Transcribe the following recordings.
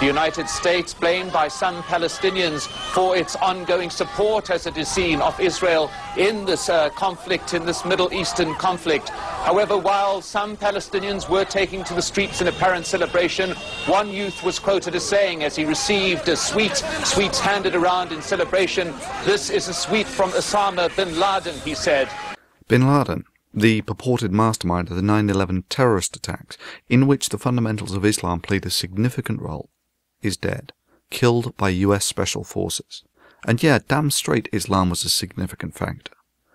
The United States blamed by some Palestinians for its ongoing support, as it is seen, of Israel in this uh, conflict, in this Middle Eastern conflict. However, while some Palestinians were taking to the streets in apparent celebration, one youth was quoted as saying, as he received a sweet, sweets handed around in celebration, this is a sweet from Osama bin Laden, he said. Bin Laden, the purported mastermind of the 9-11 terrorist attacks, in which the fundamentals of Islam played a significant role, is dead, killed by US Special Forces. And yeah, damn straight Islam was a significant factor.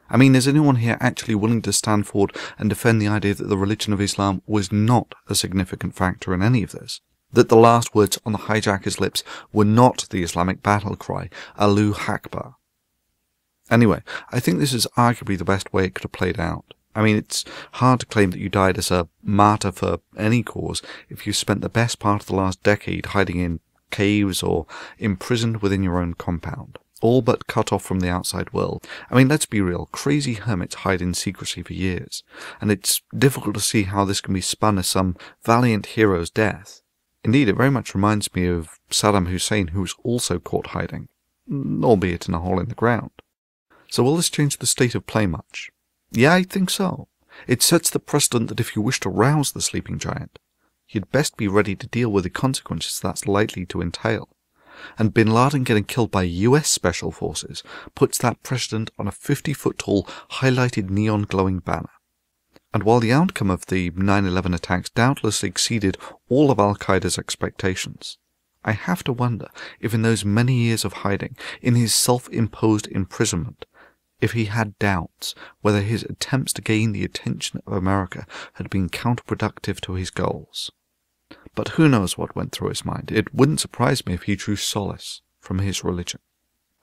I mean, is anyone here actually willing to stand forward and defend the idea that the religion of Islam was not a significant factor in any of this? That the last words on the hijacker's lips were not the Islamic battle cry, Allahu Akbar. Anyway, I think this is arguably the best way it could have played out. I mean, it's hard to claim that you died as a martyr for any cause if you spent the best part of the last decade hiding in caves or imprisoned within your own compound, all but cut off from the outside world. I mean, let's be real, crazy hermits hide in secrecy for years, and it's difficult to see how this can be spun as some valiant hero's death. Indeed, it very much reminds me of Saddam Hussein, who was also caught hiding, albeit in a hole in the ground. So will this change the state of play much? Yeah, I think so. It sets the precedent that if you wish to rouse the sleeping giant, you'd best be ready to deal with the consequences that's likely to entail. And bin Laden getting killed by US Special Forces puts that precedent on a 50 foot tall, highlighted neon glowing banner. And while the outcome of the 9 11 attacks doubtless exceeded all of Al Qaeda's expectations, I have to wonder if in those many years of hiding, in his self imposed imprisonment, if he had doubts whether his attempts to gain the attention of America had been counterproductive to his goals. But who knows what went through his mind? It wouldn't surprise me if he drew solace from his religion.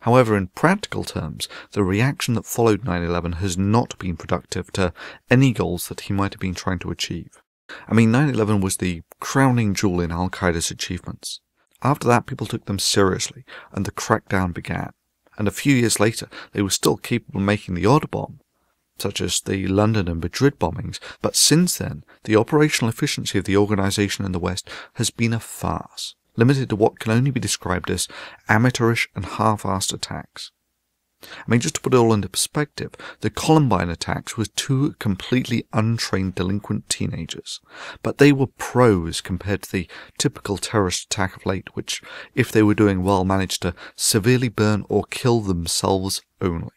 However, in practical terms, the reaction that followed 9-11 has not been productive to any goals that he might have been trying to achieve. I mean, 9-11 was the crowning jewel in Al-Qaeda's achievements. After that, people took them seriously, and the crackdown began and a few years later they were still capable of making the odd bomb, such as the London and Madrid bombings, but since then the operational efficiency of the organization in the West has been a farce, limited to what can only be described as amateurish and half-assed attacks. I mean, just to put it all into perspective, the Columbine attacks were two completely untrained delinquent teenagers, but they were pros compared to the typical terrorist attack of late, which, if they were doing well, managed to severely burn or kill themselves only.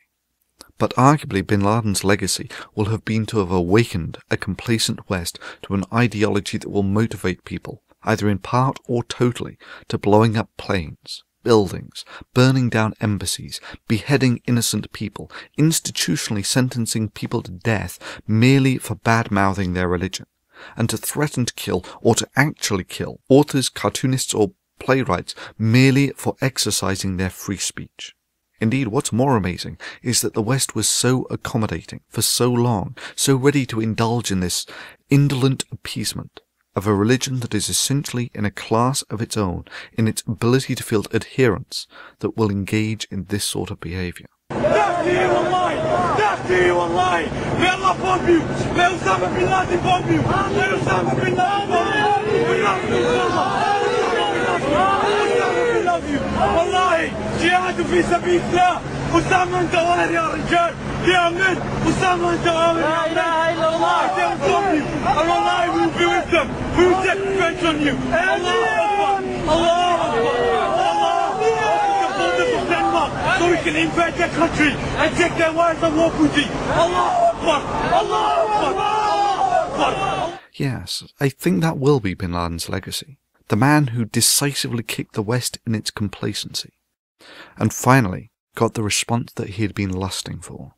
But arguably bin Laden's legacy will have been to have awakened a complacent West to an ideology that will motivate people, either in part or totally, to blowing up planes, buildings, burning down embassies, beheading innocent people, institutionally sentencing people to death merely for bad-mouthing their religion, and to threaten to kill or to actually kill authors, cartoonists, or playwrights merely for exercising their free speech. Indeed, what's more amazing is that the West was so accommodating for so long, so ready to indulge in this indolent appeasement, of a religion that is essentially in a class of its own in its ability to field adherents that will engage in this sort of behavior. في سبيل الله أسامة أنت ظاهر يا رجال يا من أسامة أنت ظاهر لا إله إلا الله And wallahi we will be with them we will take revenge on you Allah Akbar Allah Akbar Allah so we can invade their country and take their wives and walk with thee Allah Akbar Allah Akbar Allah Akbar Yes, I think that will be Bin Laden's legacy. The man who decisively kicked the West in its complacency and finally got the response that he had been lusting for.